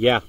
Yeah.